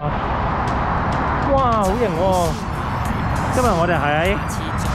哇，好型喎！今日我哋喺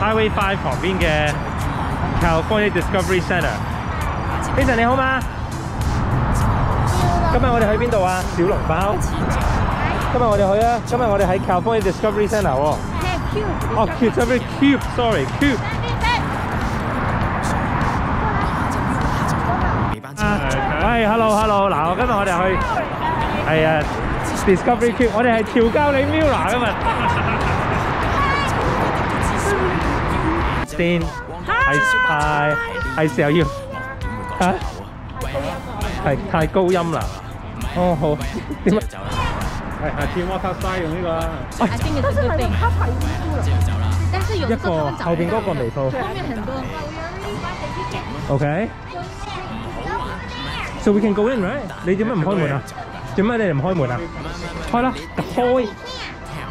Highway Five 旁邊嘅 California Discovery Centre。Vincent 你好嗎？今日我哋去邊度啊？小籠包。今日我哋去啊！今日我哋喺 California Discovery Centre 喎。哦，Discovery Cube，sorry，Cube。係，hello，hello，嗱，我今日我哋去係啊 Discovery Cube，我哋係調教你 Mila 今日。先係係係時候要嚇係太高音啦。哦好，點啊？係下次 water slide 用呢個啦。還是你的對對，但是有一個後邊嗰個微鋪。後面很多。OK。So we can go in, right？你點解唔開門啊？点解你哋唔开门啊？开啦，开。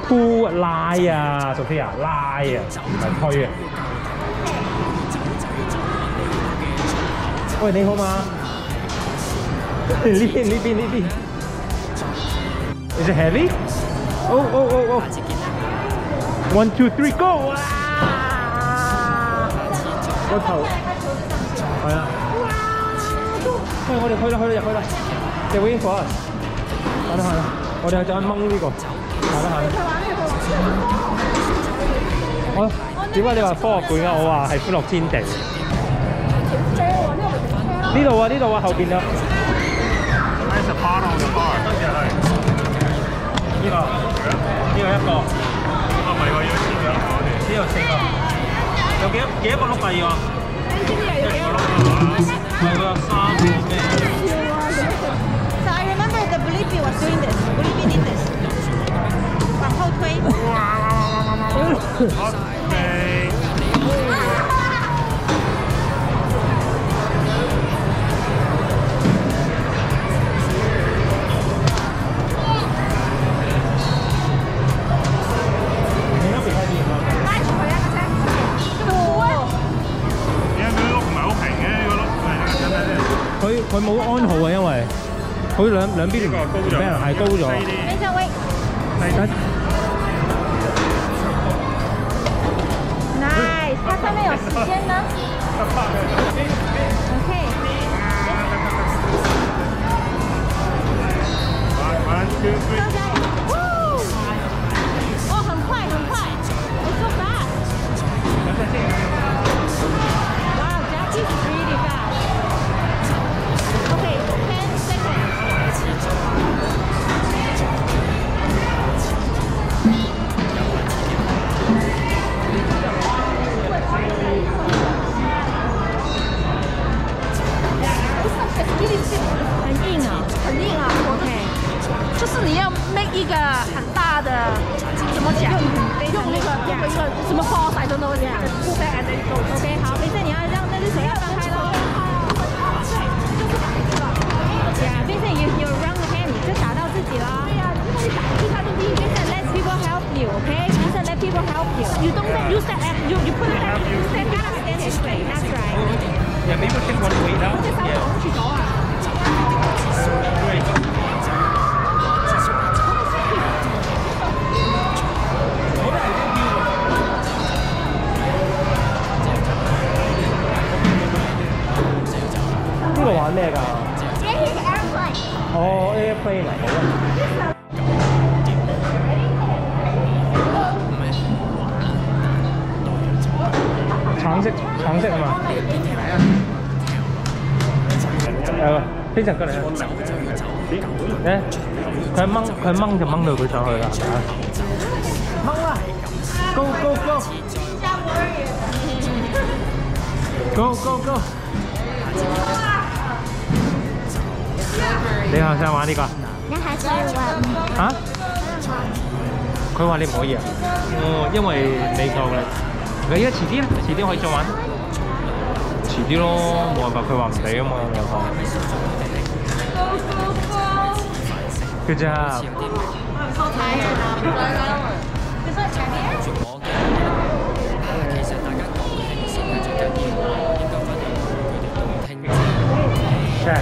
铺拉啊，Sophia 拉啊，唔系推啊。喂，你好嘛？呢边呢边呢边。Is it heavy? Oh oh oh oh. One two three go! 啊！个头系啊。喂，我哋去啦，去啦，入去啦。They're waiting for us。 行啦行啦，我哋就係掹呢個。行啦行啦。我點解你話科學館啊？我話係歡樂天地。呢度啊，呢度啊，後邊啊。Where's the part of the bar？跟住係呢個，呢個一個。哦，唔係喎，要四個。呢度四個。有幾多幾多個碌啊？要啊？係佢有三 Bolivia was doing this. Bolivia did this. 往后推。 兩兩邊俾人係高咗。OK，好，等一下你要让那只手要放开喽。Yeah，变成 you you run ahead，你就打到自己了。对呀，如果你打击他就第一变成 let people help you，OK？变成 let people help you。You don't you stand and you you put it back, you stand You back. gotta stand straight. That's right. Yeah, maybe take one way down. 这三 Yeah. 种去走啊。呢個玩咩㗎？哦，airplane 啊，好啊。橙色，橙色啊嘛。誒，非常過嚟啊！誒，佢係掹，佢係掹就掹到佢上去啦，係咪啊？掹啦！Go go go！Go go go！你係想玩呢個啊？那還是我。嚇？佢話你唔可以啊？哦，因為你夠力。你而家遲啲啦，遲啲可以再玩。遲啲咯，冇辦法，佢話唔俾啊嘛，有法。Good job。Check，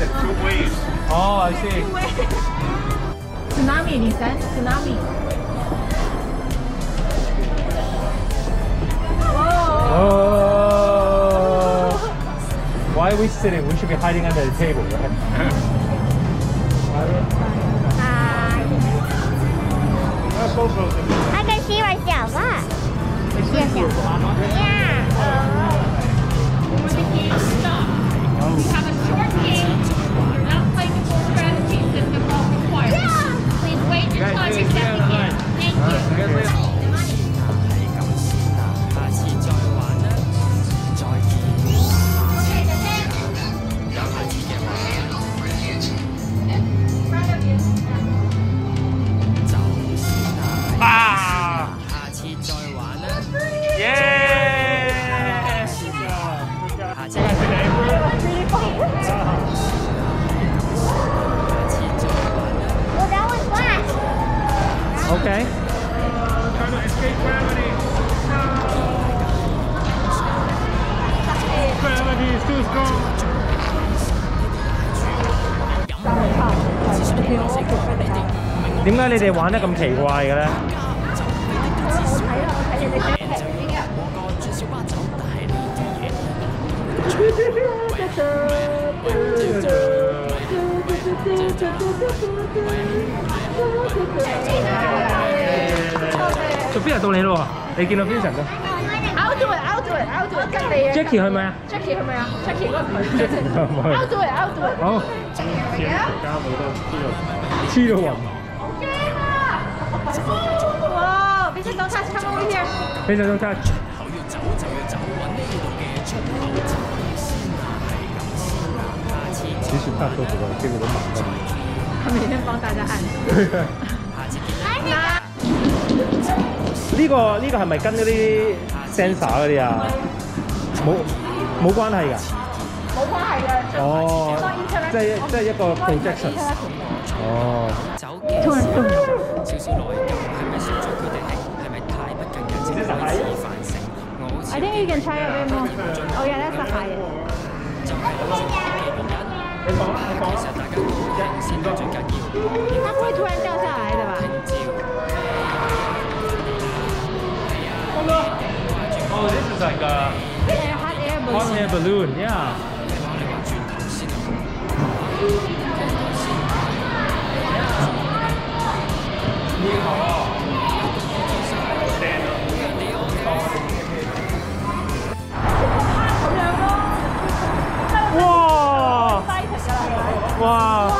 that two waves. Oh, I see. Tsunami, you said? Tsunami. Why are we sitting? We should be hiding under the table, right? I can see myself. Huh? Yes, yeah. 點解你哋玩得咁奇怪嘅咧？做邊日到你咯？你見到 Vincent 咯 I'll do it. I'll do it. I'll do it. 跟你啊？Jackie 去咪啊？Jackie 係咪啊？Jackie 嗰個唔係唔係 I'll do it. I'll do it. 好，加好多知道。黐到暈。哇俾晒张卡参谋 vp 俾晒张卡出口要走就要走稳呢度嘅出口其实他每天帮大家按住呢个呢个系咪跟嗰啲 sensor 啲啊冇冇关系噶冇关系噶哦即系即系一个 projection 哦候少少內疚，係咪少咗佢哋係係咪太不近人情，開始反省？我好似 I think you can try a bit more. Oh yeah, that's high. 就係諗住嘅原因。其實大家都好聽先係最緊要。他不會突然掉下來的吧？照 Oh, this is like a hot air balloon. air balloon, yeah. 哇！哇！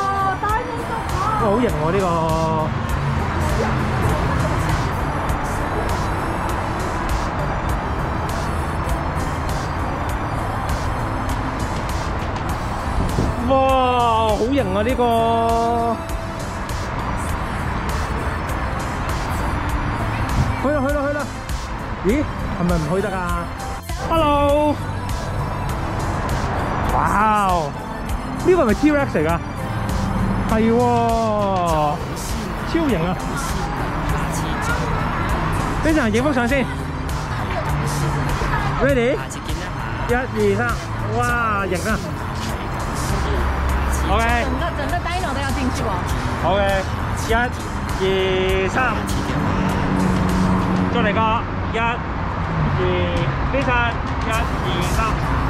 好型喎呢個。哇，好型啊呢個！去啦去啦去啦！咦，係咪唔去得啊？Hello！哇！呢个系咪 T-Rex 嚟噶？系，超型啊！非常影幅相先，ready？一二三，哇，型啊！OK，整個整個 dino 都要進去喎。好嘅，一二三，再嚟個一二，非常一二三，佢是個陰陽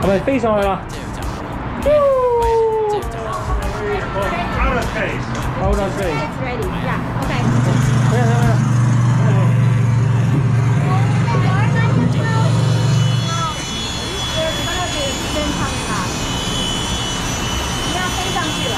我们飞上去啦！准备，准备，准备！我们要飞上去了。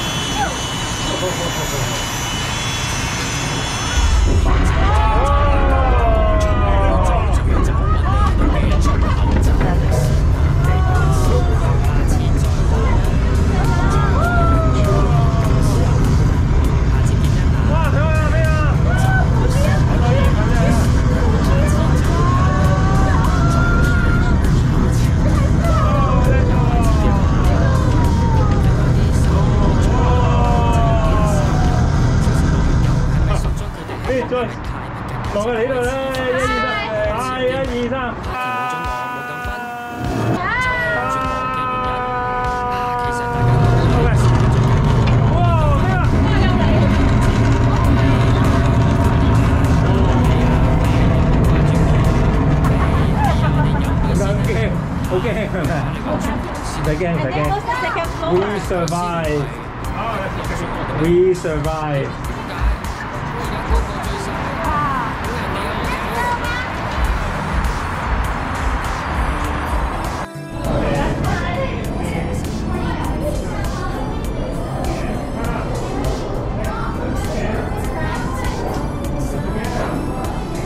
We survive.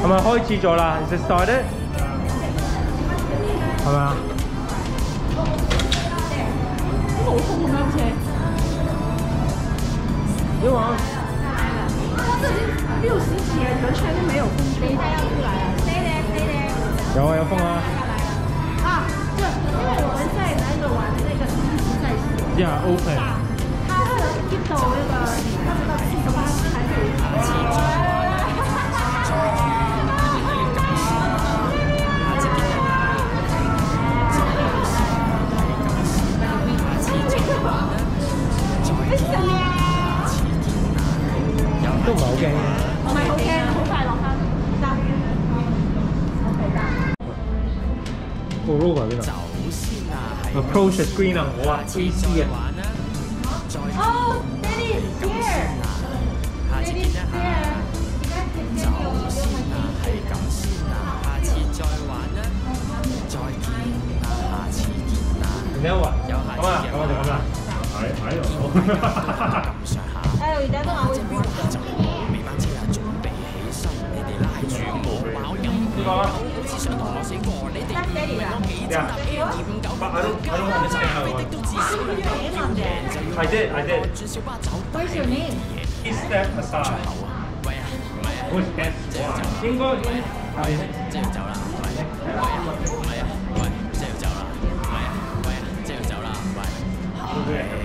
係咪開始咗啦？Is it started？係咪啊？因為啊六十几了，你们圈都没有风。等一下要出来了，stay there, stay there。有啊有風啊！啊，对，因为我们在那个玩那个一直在试，Yeah, open。驚。唔係好驚，好快落翻。得。個 logo 喺邊度？Approach the screen 啊！我啊，AC 啊！Oh, Daddy is here. 没有啊，係咁先啊，下次再玩啦，再見啊，下次見啊，你好啊！有下咁啊，咁我就咁啦。I, I don't 過，你哋得 Daddy 啦。幾集搭 A 二五九 But I don't, I don't understand how it 都至少要 name on there. I did, I did. 轉小巴走 Where's your name? Is that aside? 口啊！喂啊，唔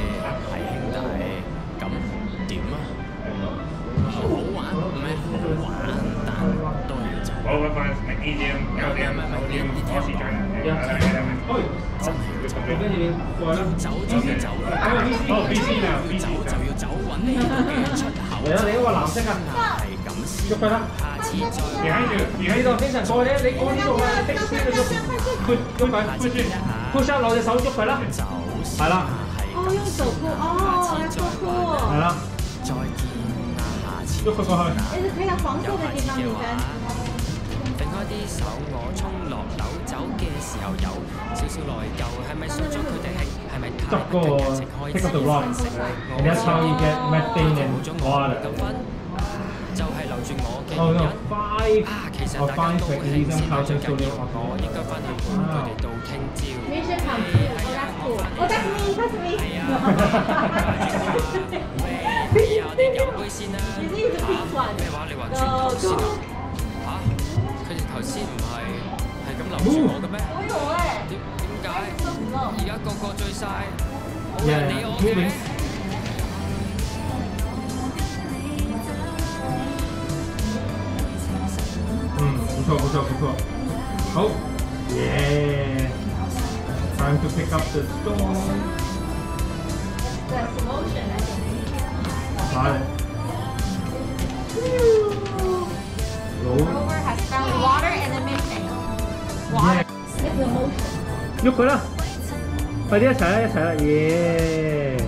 走，跟住你過嚟啦。走就要走要走就要走，揾呢度嘅出口。嚟啦！你嗰個藍色啊，係咁先，喐佢啦！下次再 Behind you, 喺度 you. 精神過嚟，你過呢度啊！的士嗰度，push 喐佢先攞隻手喐佢啦，走係啦，哦，用手箍，哦，that's so 係 cool。啦，再見啊，下次。喐佢過去。你是可以到黃色的地方，女生。手我冲落楼走嘅时候有少少内疚系咪送咗佢哋系系咪太过感情开始我就系留住我嘅人啊其实大家都好兴先最紧要我应该翻去陪佢哋到听朝系啊喂你啊我哋饮杯先啦咩话你话转头先頭先唔係係咁留住我嘅咩？點點解？而家個個醉曬。人呢？阿明。嗯，不錯不錯不錯。好。Yeah. Time to pick up the storm. Hi. Rover Nhúc cái đó. Phải đi chạy lại, chạy lại. Yeah.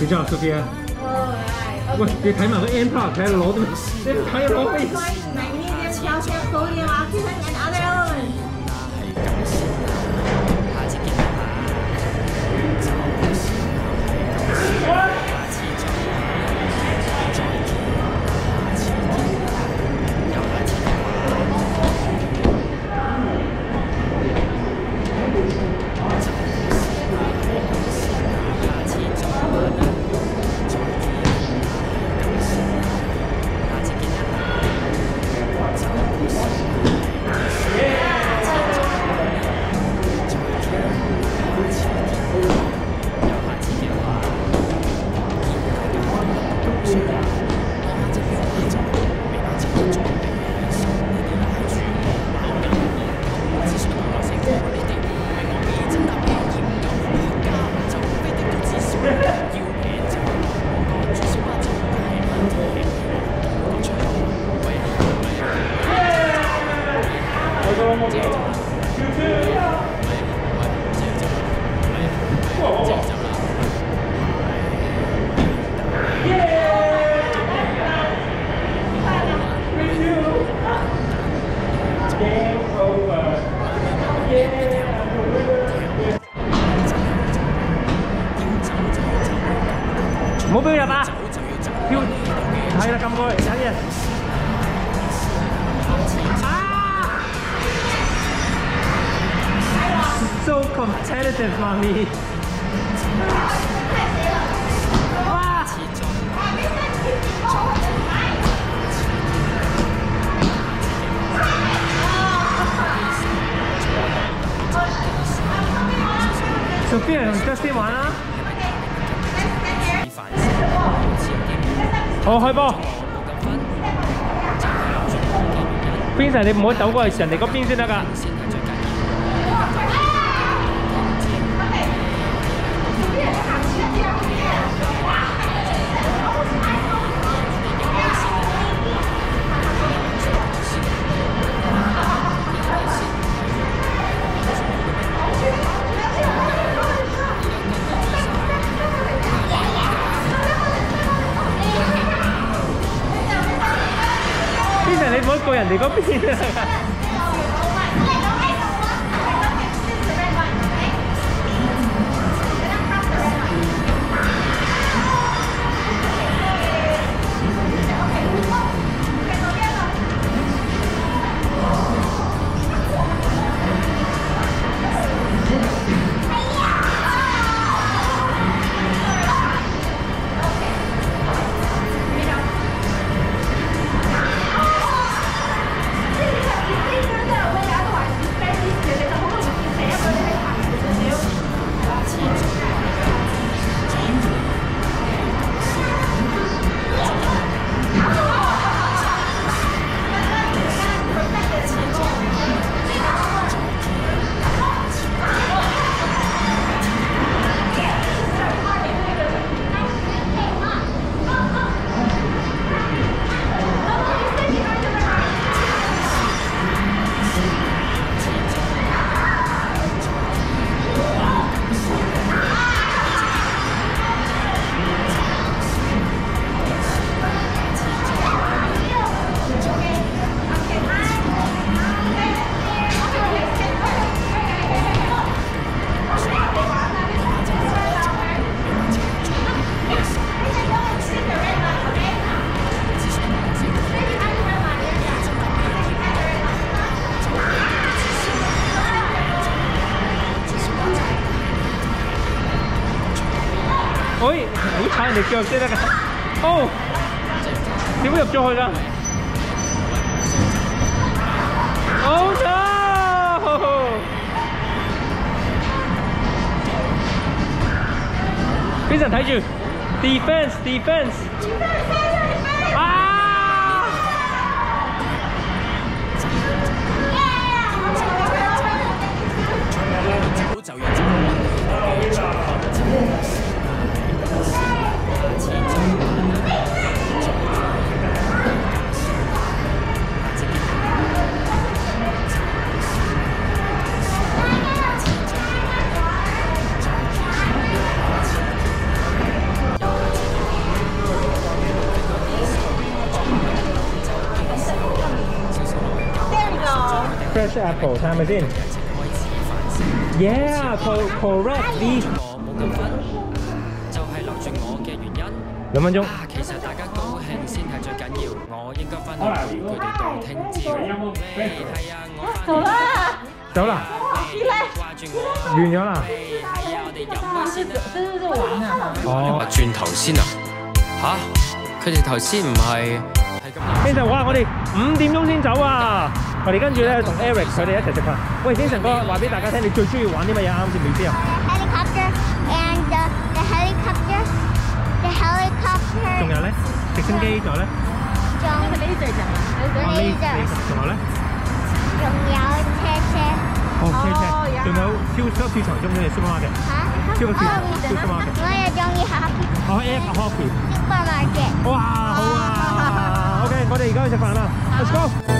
Good job, Sophia. Alright. Okay. Ui, thấy mà cái em thọ cái lỗ tôi. Em thấy lỗ đi. Magnesium, calcium, sodium, oxygen and 唔好俾佢入啊！跳係啦，撳過嚟，睇嘅。啊！So competitive，媽咪。哇！Sophia 同 Justin 玩啦。好开波。边阵你唔好走过去人哋嗰边先得噶。喂，唔好踩人哋腳先得㗎。哦，點入咗去㗎？Oh no！邊人睇住？Defense，defense。啊！走就要 apple，係咪先 correct 我冇咁瞓，就係留住我嘅原因。兩分鐘。啊，其實大家高興先係最緊要，我應該翻去陪佢哋到聽朝。喂，係啊，我翻走啦，走啦，掛住我。完咗啦。喂，係啊，我哋飲咗先啊！哦話，轉頭先啊？吓？佢哋頭先唔係係咁。經常哇，我哋五點鐘先走啊！我哋跟住咧同 Eric 佢哋一齊食飯。喂，經常哥話俾大家聽，你最中意玩啲乜嘢啱先？未知啊？helicopter and the, the helicopter the helicopter 仲有咧，直升機仲有咧，仲呢個 laser 就係哦呢 laser 仲有咧，仲有車車哦車車哦，有仲有超級市場中嘅 supermarket，嚇超級市場哦 supermarket，我又中意 happy 好啊！OK，我哋而家去食飯啦，Let's go。